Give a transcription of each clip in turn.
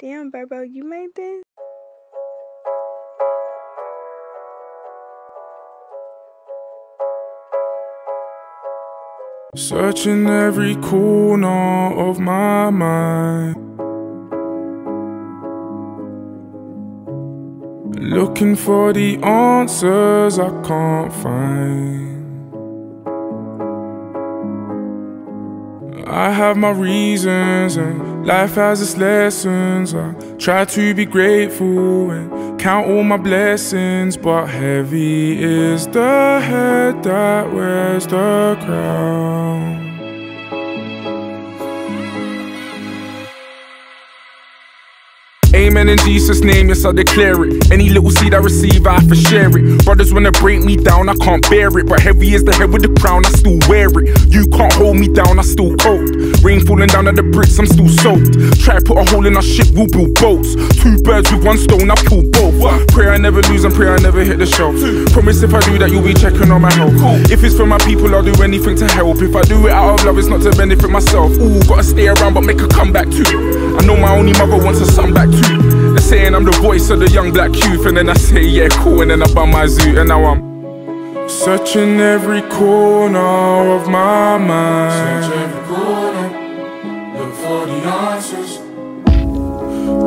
Damn, Burbo, you made this? Searching every corner of my mind. Looking for the answers I can't find. I have my reasons and life has its lessons. I try to be grateful and count all my blessings, but heavy is the head that wears the crown. Amen in Jesus' name, yes, I declare it. Any little seed I receive, I to share it. Brothers wanna break me down, I can't bear it. But heavy is the head with the crown, I still wear it. You can't hold me down, I still cold. Rain falling down at the bricks, I'm still soaked. Try to put a hole in our ship, we'll build boats. Two birds with one stone, I pull both. Pray I never lose and pray I never hit the shelf. Promise if I do that, you'll be checking on my health. If it's for my people, I'll do anything to help. If I do it out of love, it's not to benefit myself. Ooh, gotta stay around, but make a comeback too. I know my only mother wants a son back too. I'm the voice of the young black youth, and then I say, yeah, cool, and then I buy my zoo, and now I'm searching every corner of my mind. Search every corner, look for the answers.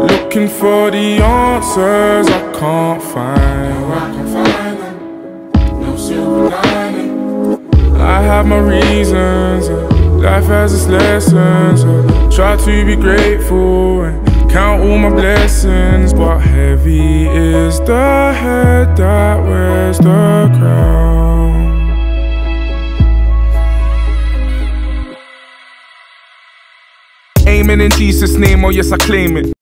Looking for the answers I can't find. No, I can't find them. No silver lining. I have my reasons. Life has its lessons. Try to be grateful count all my blessings, but heavy is the head that wears the crown. Amen in Jesus' name, oh yes, I claim it.